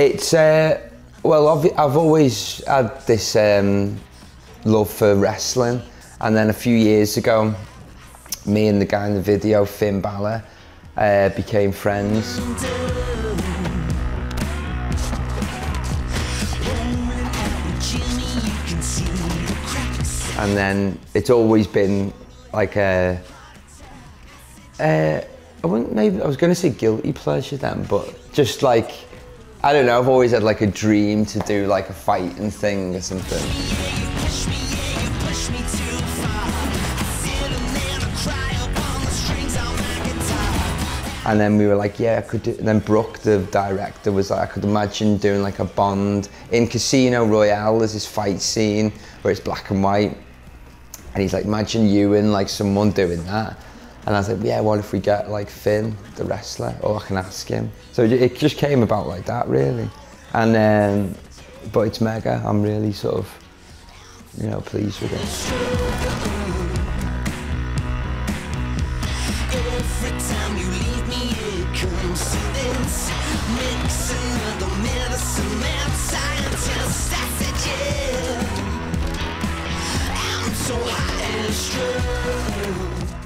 It's uh, well, I've, I've always had this um, love for wrestling, and then a few years ago, me and the guy in the video, Finn Balor, uh, became friends. And then it's always been like a, a I wouldn't maybe I was going to say guilty pleasure then, but just like I don't know. I've always had like a dream to do like a fighting thing or something. And then we were like, yeah, I could do. And then Brooke, the director, was like, I could imagine doing like a Bond in Casino Royale. There's this fight scene where it's black and white, and he's like, imagine you and like someone doing that. And I was like, yeah, what if we get like Finn, the wrestler, or I can ask him. So it just came about like that, really. And um, but it's mega. I'm really sort of, you know, pleased with it. So high and strong.